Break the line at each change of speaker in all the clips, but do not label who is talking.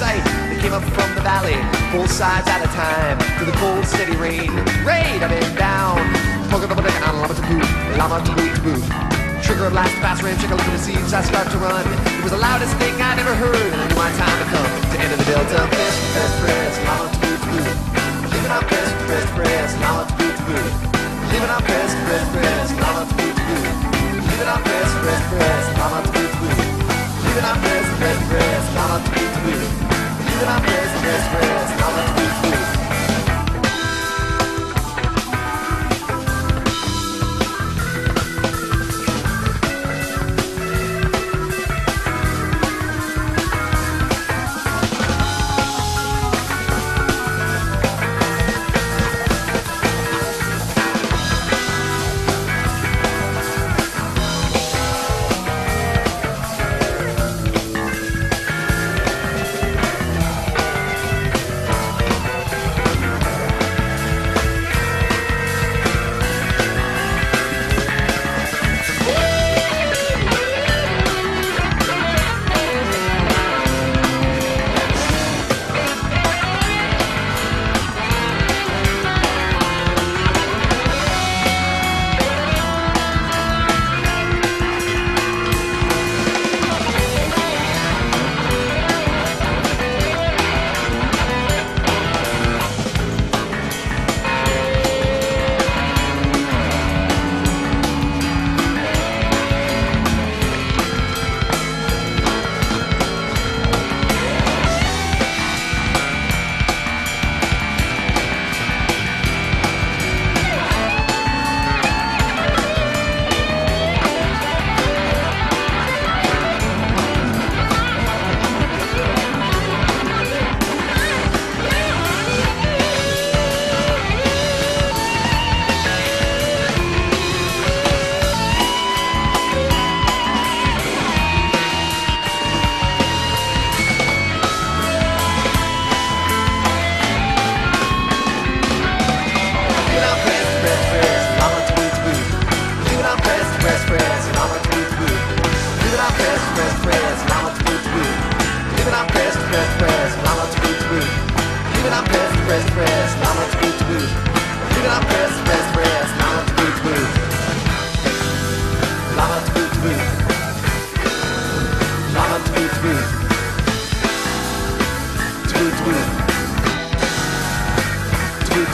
sight. They came up from the valley, full sides at a time, to the cold, steady rain. Rain up and down. Trigger a blast, fast ram, check a look at the seeds, I start to run. It was the loudest thing I'd ever heard, and I knew my time to come to enter the delta. Press, press, press, llama to boot boot. Leaving on press, press, press, llama to boot boot. Leaving on press, press, press, llama to boot boot. Leaving on press, press, press,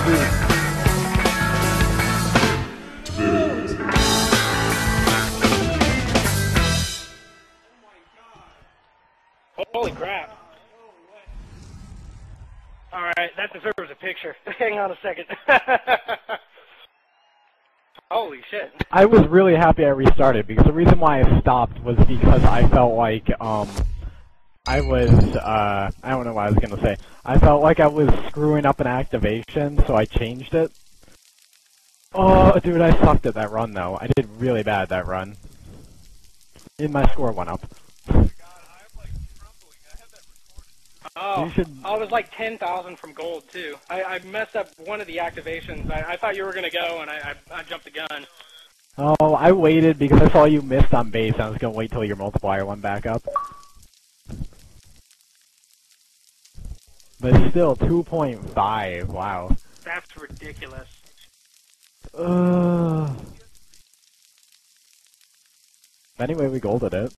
Holy crap. Alright, that deserves a picture. Hang on a second. Holy shit.
I was really happy I restarted because the reason why I stopped was because I felt like um I was uh I don't know what I was gonna say. I felt like I was screwing up an activation, so I changed it. Oh dude, I sucked at that run though. I did really bad that run. And my score went up.
Oh,
should-
I was like 10,000 from gold, too. I, I messed up one of the activations. I, I thought you were going to go, and I, I, I jumped the gun.
Oh, I waited because I saw you missed on bass. I was gonna wait till your multiplier went back up. But still, 2.5. Wow.
That's ridiculous.
Uh. Anyway, we golded it.